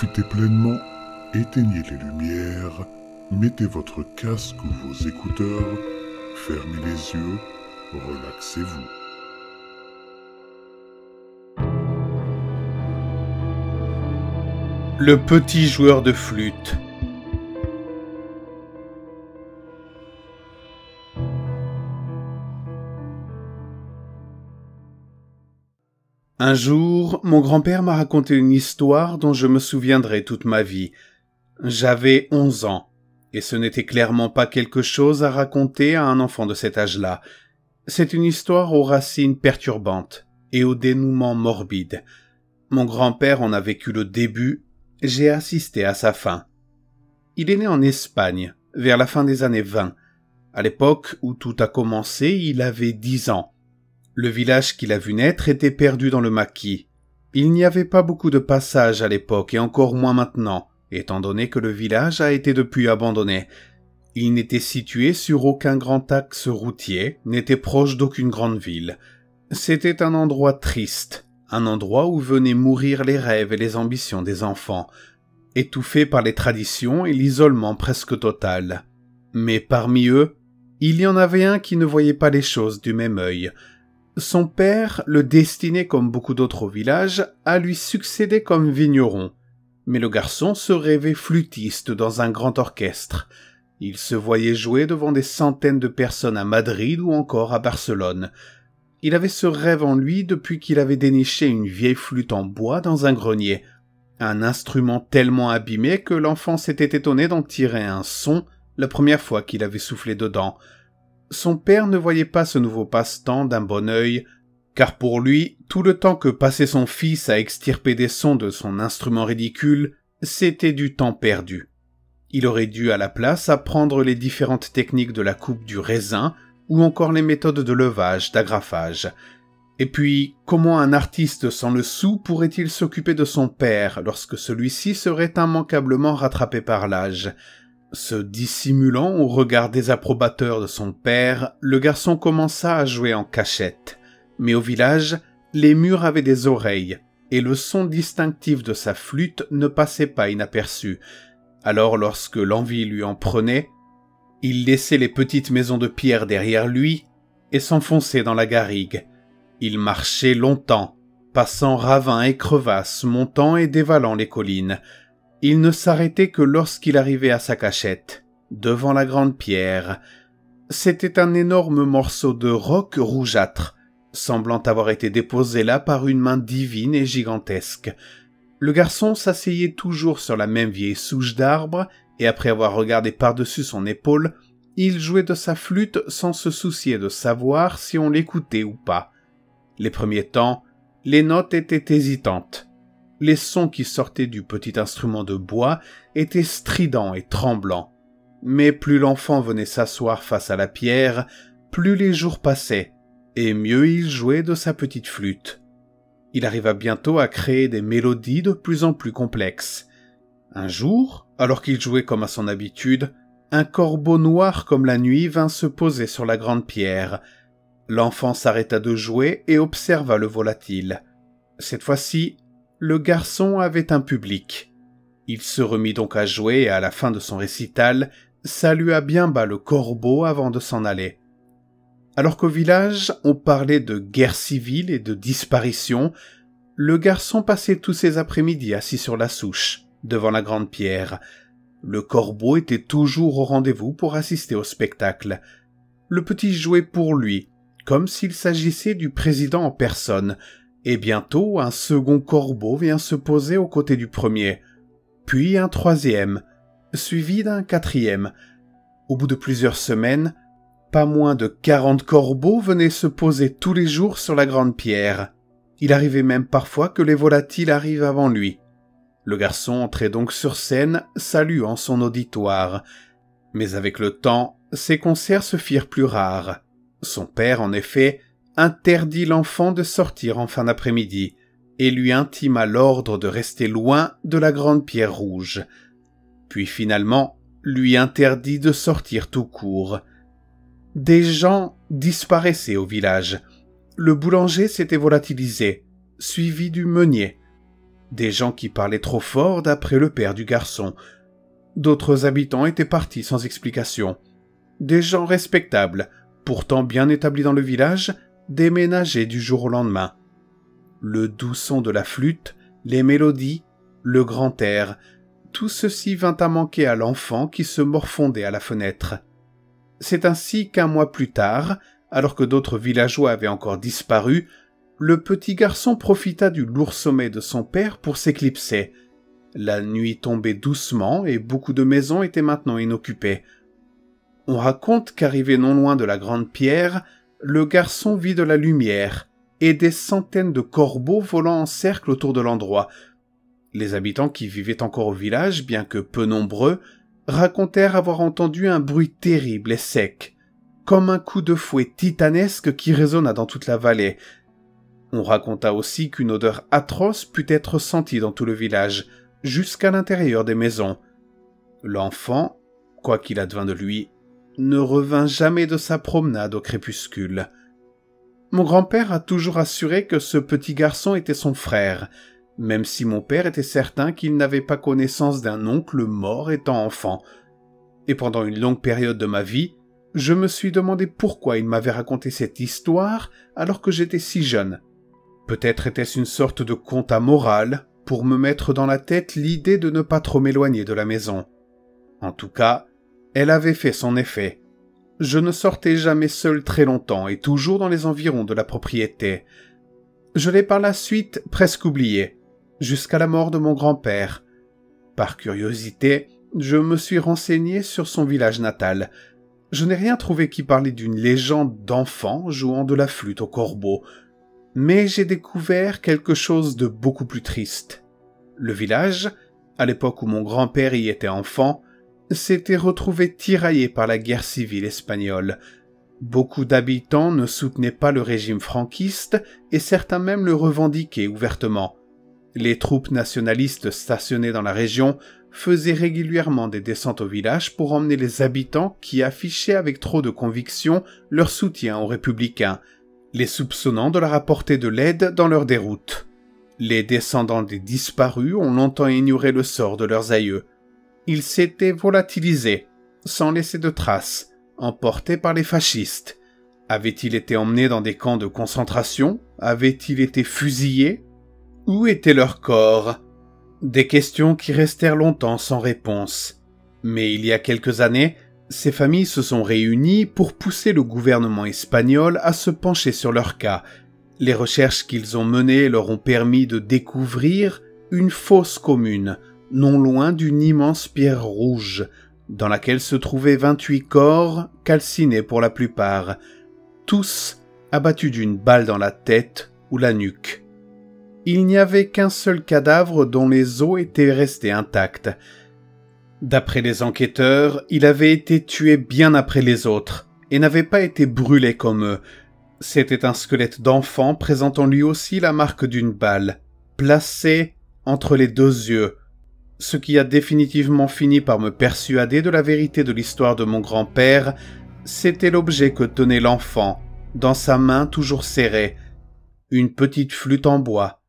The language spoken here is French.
profitez pleinement, éteignez les lumières, mettez votre casque ou vos écouteurs, fermez les yeux, relaxez-vous. Le petit joueur de flûte. Un jour, mon grand-père m'a raconté une histoire dont je me souviendrai toute ma vie. J'avais onze ans, et ce n'était clairement pas quelque chose à raconter à un enfant de cet âge-là. C'est une histoire aux racines perturbantes et au dénouement morbide. Mon grand-père en a vécu le début, j'ai assisté à sa fin. Il est né en Espagne, vers la fin des années vingt. À l'époque où tout a commencé, il avait dix ans. Le village qu'il a vu naître était perdu dans le maquis. Il n'y avait pas beaucoup de passages à l'époque et encore moins maintenant, étant donné que le village a été depuis abandonné. Il n'était situé sur aucun grand axe routier, n'était proche d'aucune grande ville. C'était un endroit triste, un endroit où venaient mourir les rêves et les ambitions des enfants, étouffés par les traditions et l'isolement presque total. Mais parmi eux, il y en avait un qui ne voyait pas les choses du même œil. Son père le destinait comme beaucoup d'autres au village à lui succéder comme vigneron. Mais le garçon se rêvait flûtiste dans un grand orchestre. Il se voyait jouer devant des centaines de personnes à Madrid ou encore à Barcelone. Il avait ce rêve en lui depuis qu'il avait déniché une vieille flûte en bois dans un grenier, un instrument tellement abîmé que l'enfant s'était étonné d'en tirer un son la première fois qu'il avait soufflé dedans son père ne voyait pas ce nouveau passe-temps d'un bon œil, car pour lui, tout le temps que passait son fils à extirper des sons de son instrument ridicule, c'était du temps perdu. Il aurait dû à la place apprendre les différentes techniques de la coupe du raisin, ou encore les méthodes de levage, d'agrafage. Et puis, comment un artiste sans le sou pourrait-il s'occuper de son père lorsque celui-ci serait immanquablement rattrapé par l'âge? Se dissimulant au regard désapprobateur de son père, le garçon commença à jouer en cachette. Mais au village, les murs avaient des oreilles, et le son distinctif de sa flûte ne passait pas inaperçu. Alors lorsque l'envie lui en prenait, il laissait les petites maisons de pierre derrière lui et s'enfonçait dans la garrigue. Il marchait longtemps, passant ravins et crevasses, montant et dévalant les collines. Il ne s'arrêtait que lorsqu'il arrivait à sa cachette, devant la grande pierre. C'était un énorme morceau de roc rougeâtre, semblant avoir été déposé là par une main divine et gigantesque. Le garçon s'asseyait toujours sur la même vieille souche d'arbre, et après avoir regardé par-dessus son épaule, il jouait de sa flûte sans se soucier de savoir si on l'écoutait ou pas. Les premiers temps, les notes étaient hésitantes les sons qui sortaient du petit instrument de bois étaient stridents et tremblants. Mais plus l'enfant venait s'asseoir face à la pierre, plus les jours passaient, et mieux il jouait de sa petite flûte. Il arriva bientôt à créer des mélodies de plus en plus complexes. Un jour, alors qu'il jouait comme à son habitude, un corbeau noir comme la nuit vint se poser sur la grande pierre. L'enfant s'arrêta de jouer et observa le volatile. Cette fois-ci, le garçon avait un public. Il se remit donc à jouer et à la fin de son récital, salua bien bas le corbeau avant de s'en aller. Alors qu'au village on parlait de guerre civile et de disparition, le garçon passait tous ses après-midi assis sur la souche, devant la grande pierre. Le corbeau était toujours au rendez-vous pour assister au spectacle. Le petit jouait pour lui, comme s'il s'agissait du président en personne, et bientôt un second corbeau vient se poser aux côtés du premier, puis un troisième, suivi d'un quatrième. Au bout de plusieurs semaines, pas moins de quarante corbeaux venaient se poser tous les jours sur la grande pierre. Il arrivait même parfois que les volatiles arrivent avant lui. Le garçon entrait donc sur scène, saluant son auditoire. Mais avec le temps, ses concerts se firent plus rares. Son père, en effet, interdit l'enfant de sortir en fin d'après-midi et lui intima l'ordre de rester loin de la grande pierre rouge. Puis finalement, lui interdit de sortir tout court. Des gens disparaissaient au village. Le boulanger s'était volatilisé, suivi du meunier. des gens qui parlaient trop fort d'après le père du garçon. D'autres habitants étaient partis sans explication. Des gens respectables, pourtant bien établis dans le village, déménageaient du jour au lendemain. Le doux son de la flûte, les mélodies, le grand air, tout ceci vint à manquer à l'enfant qui se morfondait à la fenêtre. C'est ainsi qu'un mois plus tard, alors que d'autres villageois avaient encore disparu, le petit garçon profita du lourd sommeil de son père pour s'éclipser. La nuit tombait doucement et beaucoup de maisons étaient maintenant inoccupées. On raconte qu'arrivé non loin de la grande pierre, le garçon vit de la lumière et des centaines de corbeaux volant en cercle autour de l'endroit. Les habitants qui vivaient encore au village, bien que peu nombreux, racontèrent avoir entendu un bruit terrible et sec, comme un coup de fouet titanesque qui résonna dans toute la vallée. On raconta aussi qu'une odeur atroce put être sentie dans tout le village, jusqu'à l'intérieur des maisons. L'enfant, quoi qu'il advint de lui, ne revint jamais de sa promenade au crépuscule. Mon grand-père a toujours assuré que ce petit garçon était son frère, même si mon père était certain qu'il n'avait pas connaissance d'un oncle mort étant enfant. Et pendant une longue période de ma vie, je me suis demandé pourquoi il m'avait raconté cette histoire alors que j'étais si jeune. Peut-être était-ce une sorte de conte à pour me mettre dans la tête l'idée de ne pas trop m'éloigner de la maison. En tout cas, elle avait fait son effet. Je ne sortais jamais seul très longtemps et toujours dans les environs de la propriété. Je l'ai par la suite presque oublié jusqu'à la mort de mon grand-père. Par curiosité, je me suis renseigné sur son village natal. Je n'ai rien trouvé qui parlait d'une légende d'enfant jouant de la flûte au corbeau, mais j'ai découvert quelque chose de beaucoup plus triste. Le village, à l'époque où mon grand-père y était enfant, s'était retrouvé tiraillé par la guerre civile espagnole. Beaucoup d'habitants ne soutenaient pas le régime franquiste et certains même le revendiquaient ouvertement. Les troupes nationalistes stationnées dans la région faisaient régulièrement des descentes au village pour emmener les habitants qui affichaient avec trop de conviction leur soutien aux républicains, les soupçonnant de leur apporter de l'aide dans leur déroute. Les descendants des disparus ont longtemps ignoré le sort de leurs aïeux. Ils s'étaient volatilisés, sans laisser de traces, emportés par les fascistes. Avaient-ils été emmenés dans des camps de concentration? Avaient-ils été fusillés où était leur corps? Des questions qui restèrent longtemps sans réponse. Mais il y a quelques années, ces familles se sont réunies pour pousser le gouvernement espagnol à se pencher sur leur cas. Les recherches qu'ils ont menées leur ont permis de découvrir une fosse commune, non loin d'une immense pierre rouge, dans laquelle se trouvaient 28 corps, calcinés pour la plupart, tous abattus d'une balle dans la tête ou la nuque il n'y avait qu'un seul cadavre dont les os étaient restés intacts. D'après les enquêteurs, il avait été tué bien après les autres, et n'avait pas été brûlé comme eux. C'était un squelette d'enfant présentant lui aussi la marque d'une balle, placée entre les deux yeux, ce qui a définitivement fini par me persuader de la vérité de l'histoire de mon grand-père, c'était l'objet que tenait l'enfant, dans sa main toujours serrée, une petite flûte en bois,